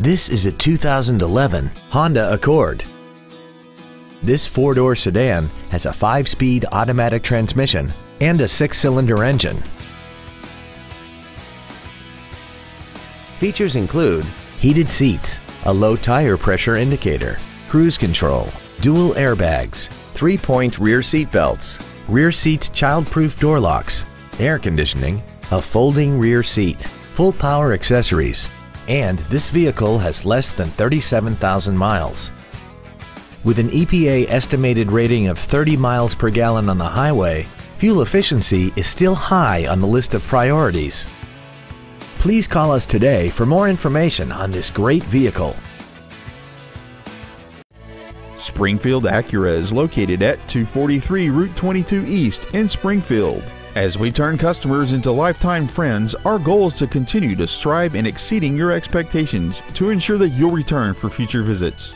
This is a 2011 Honda Accord. This four-door sedan has a five-speed automatic transmission and a six-cylinder engine. Features include heated seats, a low tire pressure indicator, cruise control, dual airbags, three-point rear seat belts, rear seat child-proof door locks, air conditioning, a folding rear seat, full power accessories, and this vehicle has less than 37,000 miles. With an EPA estimated rating of 30 miles per gallon on the highway, fuel efficiency is still high on the list of priorities. Please call us today for more information on this great vehicle. Springfield Acura is located at 243 Route 22 East in Springfield. As we turn customers into lifetime friends, our goal is to continue to strive in exceeding your expectations to ensure that you'll return for future visits.